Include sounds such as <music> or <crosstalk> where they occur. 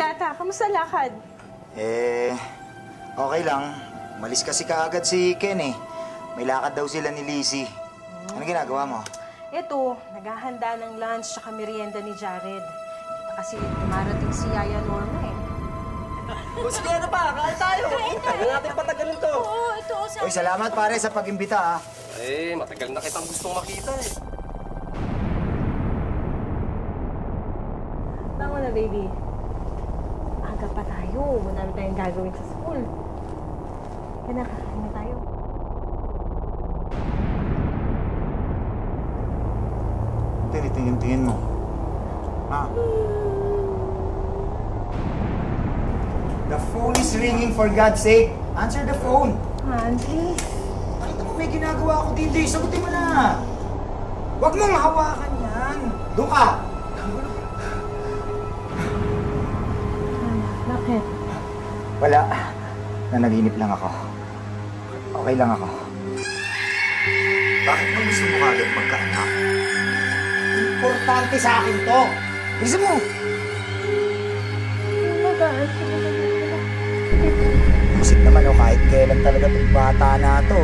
yata. Kamusta lakad? Eh, okay lang. Malis kasi kaagad si Ken eh. May lakad daw sila ni Lizzie. Ano ginagawa mo? Ito, naghahanda ng lunch tsaka merienda ni Jared. Kita kasi dumarating si Yaya Norma eh. <laughs> O sige, ano pa? Kain tayo. Kain tayo. Huwag natin patagalin to. Oo, ito. Sa... Uy, salamat pare sa pag-imbita ah. Eh, matagal na kitang gustong makita eh. Tama na, baby. Aga pa tayo. Marami tayong gagawin sa school. Kaya na, kakain na tayo. Tinitingin-tingin mo. Ha? The phone is ringing for God's sake. Answer the phone. Han, please. Nakita mo may ginagawa ako eh. Sagutin mo na. Huwag mong hawakan yan. Doon ka. Bakit? Wala. Nanaginip lang ako. Okay lang ako. Bakit mo gusto mo kagad magkaanak? Importante sa akin to. Bisa mo. Isip naman o kahit kailan talaga itong bata na to.